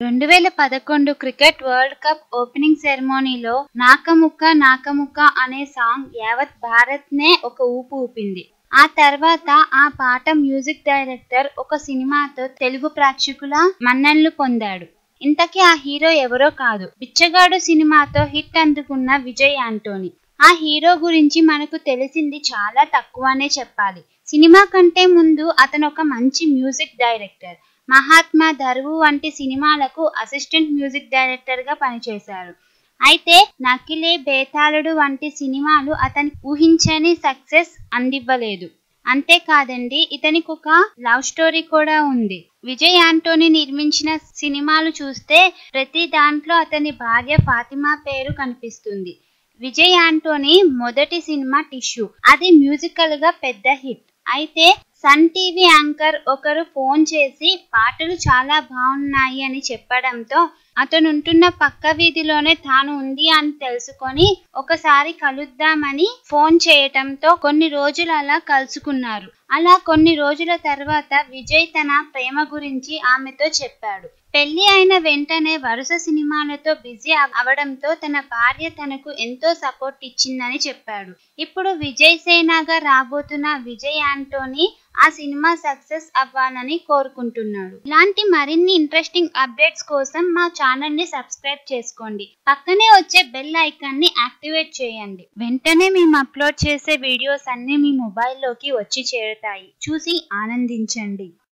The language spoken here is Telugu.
రెండు వేల పదకొండు క్రికెట్ వరల్డ్ కప్ ఓపెనింగ్ సెరమోనీలో నాకముక్క నాకముక్క అనే సాంగ్ యావత్ భారత్ నే ఒక ఊపు ఊపింది. ఆ తర్వాత ఆ పాట మ్యూజిక్ డైరెక్టర్ ఒక సినిమాతో తెలుగు ప్రేక్షకుల మన్నన్లు పొందాడు. ఇంతకీ ఆ హీరో ఎవరో కాదు. బిచ్చగాడు సినిమాతో హిట్ అందుకున్న విజయ్ ఆంటోనీ. ఆ హీరో గురించి మనకు తెలిసింది చాలా తక్కువనే చెప్పాలి. సినిమా కంటే ముందు అతను ఒక మంచి మ్యూజిక్ డైరెక్టర్. మహాత్మా దరువు వంటి సినిమాలకు అసిస్టెంట్ మ్యూజిక్ డైరెక్టర్గా పనిచేశారు. అయితే నకిలే బేతాళుడు వంటి సినిమాలు అతని ఊహించని సక్సెస్ అందివ్వలేదు. అంతేకాదండి ఇతనికి ఒక లవ్ స్టోరీ కూడా ఉంది. విజయ్ ఆంటోనీ నిర్మించిన సినిమాలు చూస్తే ప్రతి దాంట్లో అతని భార్య ఫాతిమా పేరు కనిపిస్తుంది. విజయ్ ఆంటోనీ మొదటి సినిమా టిష్యూ. అది మ్యూజికల్గా పెద్ద హిట్ అయితే సన్ టీవీ యాంకర్ ఒకరు ఫోన్ చేసి పాటలు చాలా బాగున్నాయి అని చెప్పడంతో అతనుంటున్న పక్క వీధిలోనే తాను ఉంది అని తెలుసుకొని ఒకసారి కలుద్దామని ఫోన్ చేయటంతో కొన్ని రోజులు అలా కలుసుకున్నారు. అలా కొన్ని రోజుల తర్వాత విజయ్ తన ప్రేమ గురించి ఆమెతో చెప్పాడు. పెళ్ళి అయిన వెంటనే వరుస సినిమాలతో బిజీ అవడంతో తన భార్య తనకు ఎంతో సపోర్ట్ ఇచ్చిందని చెప్పాడు. ఇప్పుడు విజయ్ సేనాగా రాబోతున్న విజయ్ ఆంటోనీ ఆ సినిమా సక్సెస్ అవ్వాలని కోరుకుంటున్నాడు. ఇలాంటి మరిన్ని ఇంట్రెస్టింగ్ అప్డేట్స్ కోసం మా ఛానల్ని సబ్స్క్రైబ్ చేసుకోండి. పక్కనే వచ్చే బెల్ ఐకాన్ని యాక్టివేట్ చేయండి. వెంటనే మేము అప్లోడ్ చేసే వీడియోస్ అన్నీ మీ మొబైల్లోకి వచ్చి చేరుతాయి. చూసి ఆనందించండి.